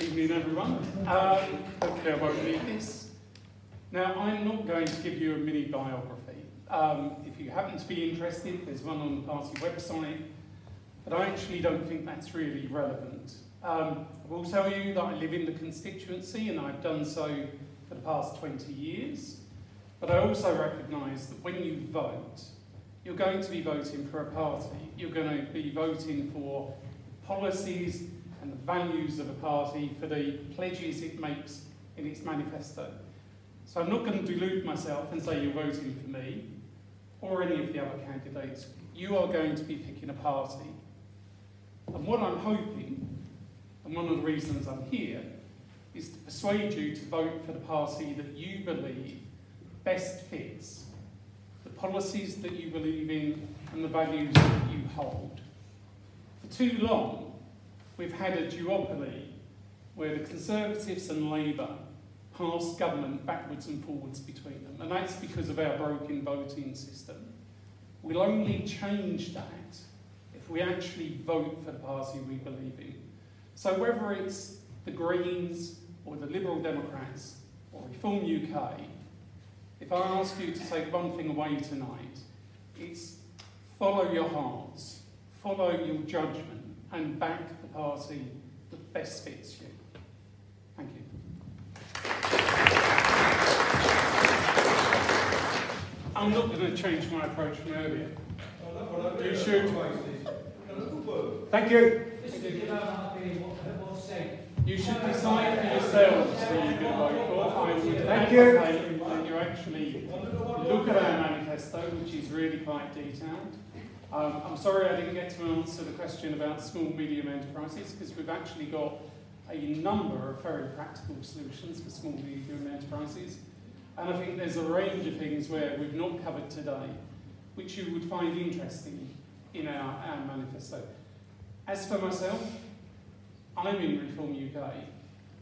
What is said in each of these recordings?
Evening, everyone. Hopefully, I won't need this. Now, I'm not going to give you a mini biography. Um, if you happen to be interested, there's one on the party website, but I actually don't think that's really relevant. Um, I will tell you that I live in the constituency and I've done so for the past 20 years, but I also recognise that when you vote, you're going to be voting for a party. You're going to be voting for policies values of a party for the pledges it makes in its manifesto. So I'm not going to delude myself and say you're voting for me or any of the other candidates. You are going to be picking a party. And what I'm hoping, and one of the reasons I'm here, is to persuade you to vote for the party that you believe best fits the policies that you believe in and the values that you hold. For too long, we've had a duopoly where the Conservatives and Labour pass government backwards and forwards between them, and that's because of our broken voting system. We'll only change that if we actually vote for the party we believe in. So whether it's the Greens or the Liberal Democrats or Reform UK, if I ask you to take one thing away tonight, it's follow your hearts, follow your judgment, and back the party that best fits you. Thank you. I'm not going to change my approach from earlier. You should. Thank you. You should decide for yourselves who you're going to vote for. I would Thank you. that you actually look at our manifesto, which is really quite detailed. Um, I'm sorry I didn't get to answer the question about small medium enterprises because we've actually got a number of very practical solutions for small medium enterprises. And I think there's a range of things where we've not covered today which you would find interesting in our, our manifesto. As for myself, I'm in Reform UK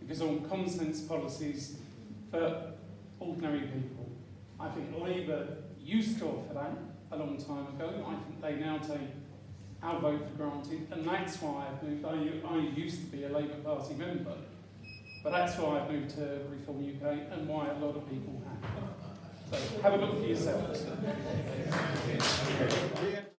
because on common sense policies for ordinary people. I think Labour used to offer that, a long time ago. I think they now take our vote for granted, and that's why I've moved. I, I used to be a Labour Party member, but that's why I've moved to Reform UK and why a lot of people have. So have a look for yourselves.